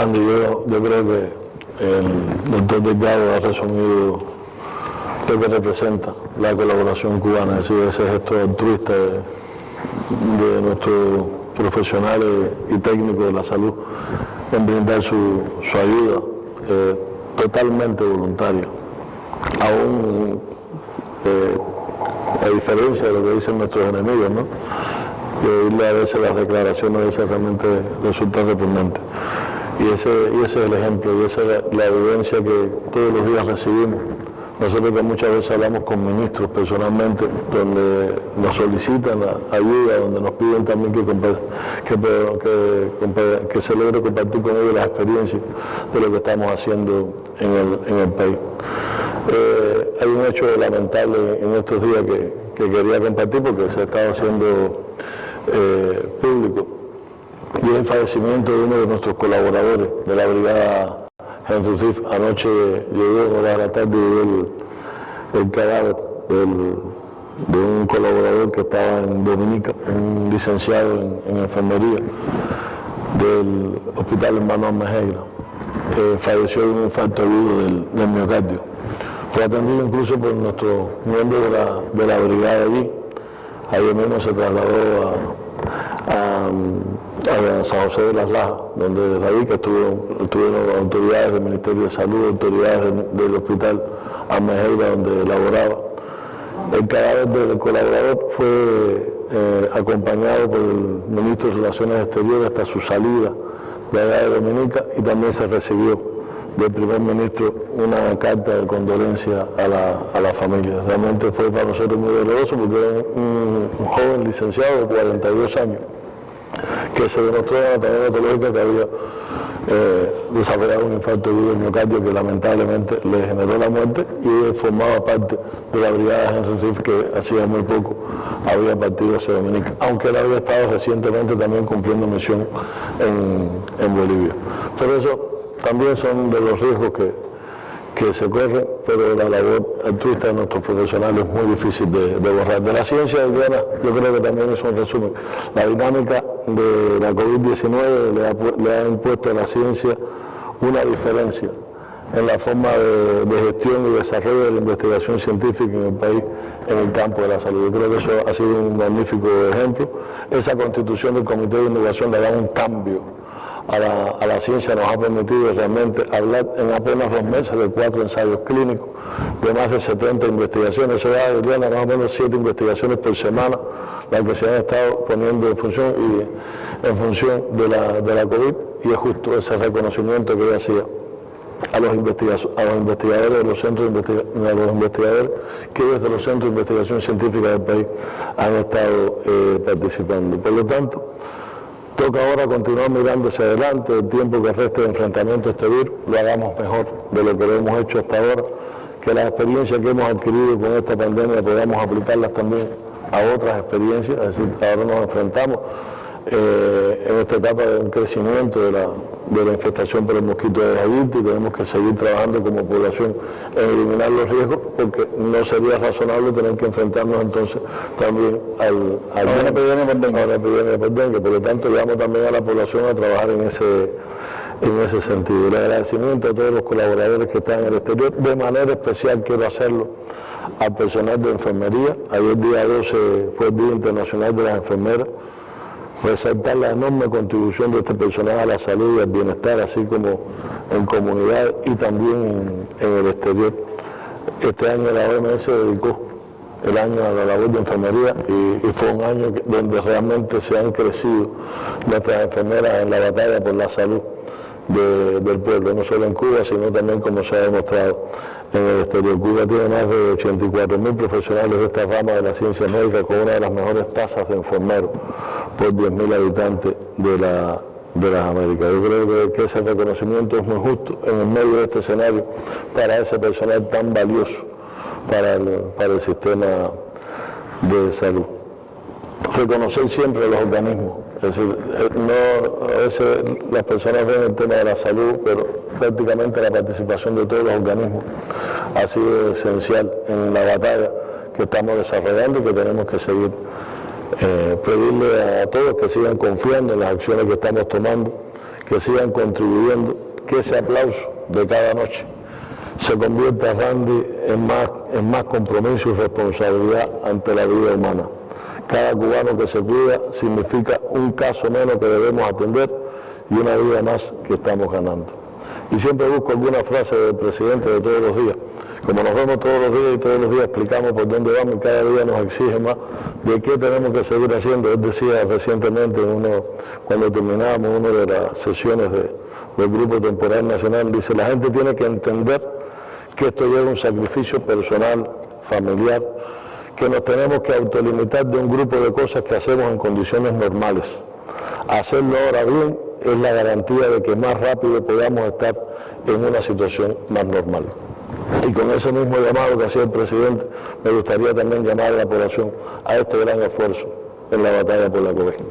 Andy, yo, yo creo que el doctor Delgado ha resumido lo que representa la colaboración cubana, es decir, ese gesto altruista de, de nuestros profesionales y técnicos de la salud en brindar su, su ayuda eh, totalmente voluntaria. Aún, eh, a diferencia de lo que dicen nuestros enemigos, ¿no? que a veces las declaraciones de ese realmente resulta repugnante. Y ese, y ese es el ejemplo, y esa es la, evidencia que todos los días recibimos. Nosotros que muchas veces hablamos con ministros personalmente, donde nos solicitan ayuda, donde nos piden también que, que, que, que se logre compartir con ellos las experiencias de lo que estamos haciendo en el, en el país. Eh, hay un hecho lamentable en estos días que, que quería compartir porque se ha estado haciendo eh, público y es el fallecimiento de uno de nuestros colaboradores de la brigada Riff. Anoche llegó a la tarde llegó el, cadáver de un colaborador que estaba en Dominica, un licenciado en, en enfermería del Hospital Hermano Mejeira. Eh, falleció de un infarto agudo del, miocardio. Fue atendido incluso por nuestro miembro de la, de la brigada allí. Ayer mismo se trasladó a- a San José de las Lajas, donde radica, estuvo- estuvieron autoridades del Ministerio de Salud, autoridades del, Hospital Almejeira, donde laboraba. El cadáver del colaborador fue eh, acompañado por el ministro de Relaciones Exteriores hasta su salida de allá de Dominica y también se recibió del primer ministro una carta de condolencia a la, a la familia. Realmente fue para nosotros muy doloroso porque era un joven licenciado de 42 años que se demostró en la tarea patológica que había eh, un infarto del miocardio que lamentablemente le generó la muerte y formaba parte de la brigada Henry Riff que hacía muy poco había partido hacia Dominica, aunque él había estado recientemente también cumpliendo misión en, en Bolivia. Por eso también son de los riesgos que, que se corren, pero la labor altruista de nuestros profesionales es muy difícil de, de borrar. De la ciencia Diana, yo creo que también es un resumen. La dinámica de la COVID-19 le ha, le ha impuesto a la ciencia una diferencia en la forma de, de gestión y desarrollo de la investigación científica en el país en el campo de la salud. Yo creo que eso ha sido un magnífico ejemplo. Esa constitución del Comité de Innovación le da un cambio a la, ciencia nos ha permitido realmente hablar en apenas dos meses de cuatro ensayos clínicos, de más de 70 investigaciones. Eso da, Adriana, más o menos siete investigaciones por semana, las que se han estado poniendo en función y en función de la, de la COVID, y es justo ese reconocimiento que ella hacía a los, a los investigadores de los centros de a los investigadores que desde los centros de investigación científica del país han estado eh, participando. Por lo tanto, Toca ahora continuar mirando hacia adelante, el tiempo que reste de enfrentamiento a este virus, lo hagamos mejor de lo que lo hemos hecho hasta ahora, que las experiencias que hemos adquirido con esta pandemia podamos aplicarlas también a otras experiencias, es decir, ahora nos enfrentamos eh, en esta etapa de un crecimiento de la, de la infestación por el mosquito de Haití y tenemos que seguir trabajando como población en eliminar los riesgos porque no sería razonable tener que enfrentarnos entonces también al, al A una epidemia por dengue. a una epidemia por dengue. Por lo tanto, llamo también a la población a trabajar en ese, en ese sentido. El agradecimiento a todos los colaboradores que están en el exterior. De manera especial quiero hacerlo al personal de enfermería. Ayer día 12 fue el Día Internacional de las Enfermeras. Resaltar la enorme contribución de este personal a la salud y al bienestar, así como en comunidad y también en, el exterior. Este año la OMS dedicó el año a la labor de enfermería y, fue un año donde realmente se han crecido nuestras enfermeras en la batalla por la salud de- del pueblo, no solo en Cuba, sino también como se ha demostrado en el exterior. Cuba tiene más de 84 mil profesionales de esta rama de la ciencia médica con una de las mejores tasas de enfermeros por 10 mil habitantes de, la, de las Américas. Yo creo que, que ese reconocimiento es muy justo en el medio de este escenario para ese personal tan valioso para el, para el sistema de salud. Reconocer siempre los organismos, es decir, eh, no, a veces las personas ven el tema de la salud, pero prácticamente la participación de todos los organismos ha sido esencial en la batalla que estamos desarrollando y que tenemos que seguir. Eh, pedirle a todos que sigan confiando en las acciones que estamos tomando, que sigan contribuyendo, que ese aplauso de cada noche se convierta, Randy, en más, en más compromiso y responsabilidad ante la vida humana. Cada cubano que se cuida significa un caso menos que debemos atender y una vida más que estamos ganando. Y siempre busco alguna frase del presidente de todos los días. Como nos vemos todos los días y todos los días explicamos por dónde vamos y cada día nos exige más de qué tenemos que seguir haciendo. Él decía recientemente, uno, cuando terminábamos una de las sesiones del Grupo Temporal Nacional, dice, la gente tiene que entender que esto lleva un sacrificio personal, familiar, que nos tenemos que autolimitar de un grupo de cosas que hacemos en condiciones normales. Hacerlo ahora bien es la garantía de que más rápido podamos estar en una situación más normal. Y con ese mismo llamado que hacía el presidente, me gustaría también llamar a la población a este gran esfuerzo en la batalla por la coherencia.